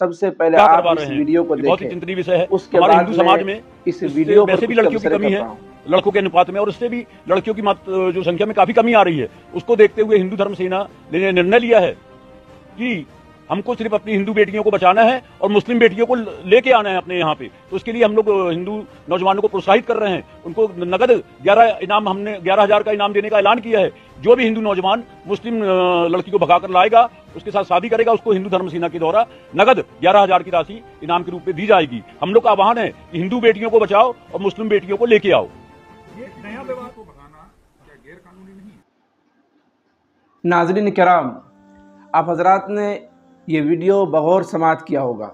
सबसे पहले आप इस वीडियो को बहुत ही चिंतनीय विषय है। उसके बाद हिंदू समाज में इस वीडियो वैसे भी लड़कियों की कमी है लड़कों के अनुपात में और उससे भी लड़कियों की जो संख्या में काफ़ी कमी आ रही है। उसको देखते हुए हिंदू धर्म सेना ने निर्णय लिया है कि हमको सिर्फ़ अपनी हिंदू बेटियों को बचाना है और मुस्लिम बेटियों को लेके आना है अपने यहाँ पे। तो इसके लिए हम लोग हिंदू नौजवानों को प्रोत्साहित कर रहे हैं। उनको नगद ग्यारह इनाम हमने ग्यारह हज़ार का इनाम देने का ऐलान किया है। जो भी हिंदू नौजवान मुस्लिम लड़की को भगाकर लाएगा उसके साथ शादी करेगा उसको हिंदू धर्म सेना के द्वारा नगद ग्यारह हज़ार की राशि इनाम के रूप में दी जाएगी। हम लोग का आह्वान है कि हिंदू बेटियों को बचाओ और मुस्लिम बेटियों को लेके आओ। नया विवाह को भगाना क्या गैर कानूनी नाजरीन कराम आप हजरात ने ये वीडियो बगौर समात किया होगा।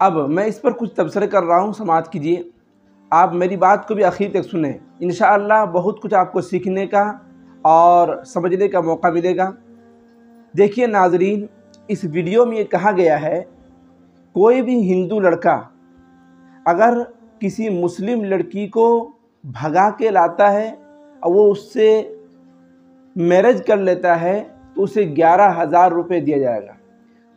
अब मैं इस पर कुछ तबसरे कर रहा हूँ, समात कीजिए। आप मेरी बात को भी आखिर तक सुने। इन बहुत कुछ आपको सीखने का और समझने का मौका मिलेगा। देखिए नाजरीन, इस वीडियो में ये कहा गया है, कोई भी हिंदू लड़का अगर किसी मुस्लिम लड़की को भगा के लाता है और वो उससे मैरिज कर लेता है तो उसे ग्यारह हज़ार रुपये दिया जाएगा।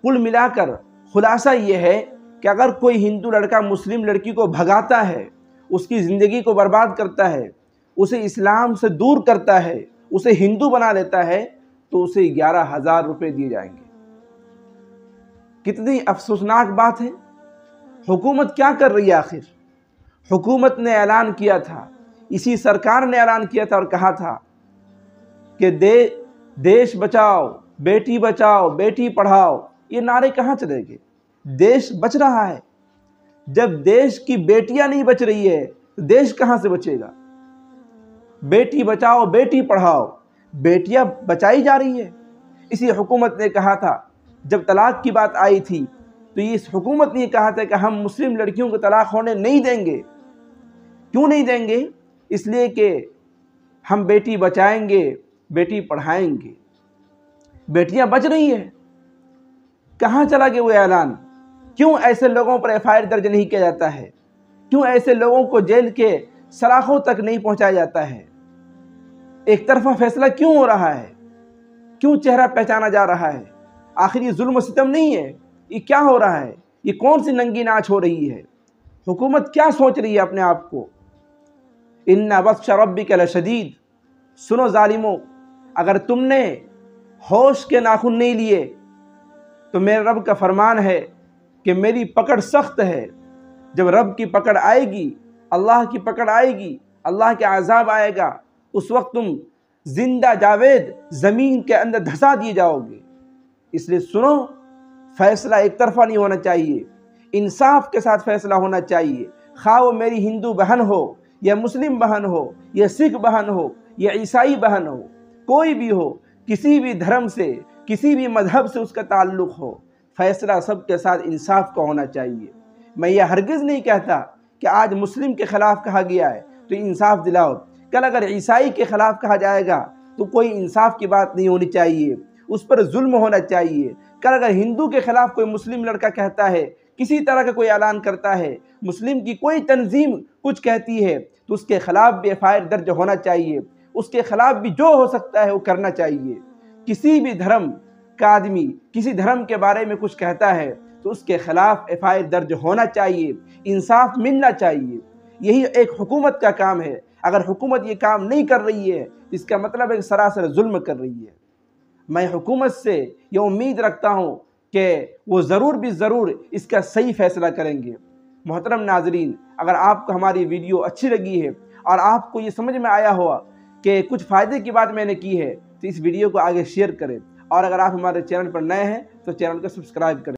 कुल मिलाकर खुलासा ये है कि अगर कोई हिंदू लड़का मुस्लिम लड़की को भगाता है, उसकी ज़िंदगी को बर्बाद करता है, उसे इस्लाम से दूर करता है, उसे हिंदू बना लेता है तो उसे ग्यारह हज़ार रुपये दिए जाएँगे। कितनी अफसोसनाक बात है। हुकूमत क्या कर रही है आखिर? हुकूमत ने ऐलान किया था, इसी सरकार ने ऐलान किया था और कहा था कि दे, देश बचाओ, बेटी बचाओ, बेटी पढ़ाओ ये नारे कहाँ चले गए देश बच रहा है। जब देश की बेटियाँ नहीं बच रही है तो देश कहाँ से बचेगा? बेटी बचाओ, बेटी पढ़ाओ। बेटियाँ बचाई जा रही है। इसी हुकूमत ने कहा था, जब तलाक की बात आई थी तो ये इस हुकूमत ने कहा था कि हम मुस्लिम लड़कियों को तलाक होने नहीं देंगे। क्यों नहीं देंगे? इसलिए कि हम बेटी बचाएँगे, बेटी पढ़ाएँगे। बेटियाँ बच रही हैं। कहाँ चला गया वो ऐलान? क्यों ऐसे लोगों पर एफआईआर दर्ज नहीं किया जाता है? क्यों ऐसे लोगों को जेल के सलाखों तक नहीं पहुँचाया जाता है? एक तरफा फैसला क्यों हो रहा है? क्यों चेहरा पहचाना जा रहा है? आखिर ये जुल्म सितम नहीं है? ये क्या हो रहा है? ये कौन सी नंगी नाच हो रही है? हुकूमत क्या सोच रही है अपने आप को? इन्ना बस शरबी के लशदीद। सुनो जालिमो, अगर तुमने होश के नाखून नहीं लिए तो मेरे रब का फरमान है कि मेरी पकड़ सख्त है। जब रब की पकड़ आएगी, अल्लाह की पकड़ आएगी, अल्लाह के आज़ाब आएगा, उस वक्त तुम ज़िंदा जावेद ज़मीन के अंदर धंसा दिए जाओगे। इसलिए सुनो, फैसला एक तरफा नहीं होना चाहिए। इंसाफ के साथ फैसला होना चाहिए। खा वो मेरी हिंदू बहन हो, या मुस्लिम बहन हो, या सिख बहन हो, या ईसाई बहन हो, कोई भी हो किसी भी धर्म से, किसी भी मज़हब से उसका ताल्लुक़ हो, फैसला सबके साथ इंसाफ का होना चाहिए। मैं ये हरगिज़ नहीं कहता कि आज मुस्लिम के ख़िलाफ़ कहा गया है तो इंसाफ दिलाओ। कल अगर ईसाई के ख़िलाफ़ कहा जाएगा तो कोई इंसाफ की बात नहीं होनी चाहिए। उस पर जुल्म होना चाहिए। कल अगर हिंदू के ख़िलाफ़ कोई मुस्लिम लड़का कहता है, किसी तरह का कोई ऐलान करता है, मुस्लिम की कोई तंजीम कुछ कहती है तो उसके ख़िलाफ़ भी एफ़ दर्ज होना चाहिए। उसके ख़िलाफ़ भी जो हो सकता है वो करना चाहिए। किसी भी धर्म का आदमी किसी धर्म के बारे में कुछ कहता है तो उसके ख़िलाफ़ एफ़ दर्ज होना चाहिए, इंसाफ मिलना चाहिए। यही एक हुकूमत का काम है। अगर हुकूमत ये काम नहीं कर रही है इसका मतलब है सरासर जुल्म कर रही है। मैं हुकूमत से ये उम्मीद रखता हूँ कि वो ज़रूर भी ज़रूर इसका सही फ़ैसला करेंगे। मोहतरम नाजरीन, अगर आपको हमारी वीडियो अच्छी लगी है और आपको ये समझ में आया हुआ कि कुछ फ़ायदे की बात मैंने की है तो इस वीडियो को आगे शेयर करें। और अगर आप हमारे चैनल पर नए हैं तो चैनल को सब्सक्राइब करें।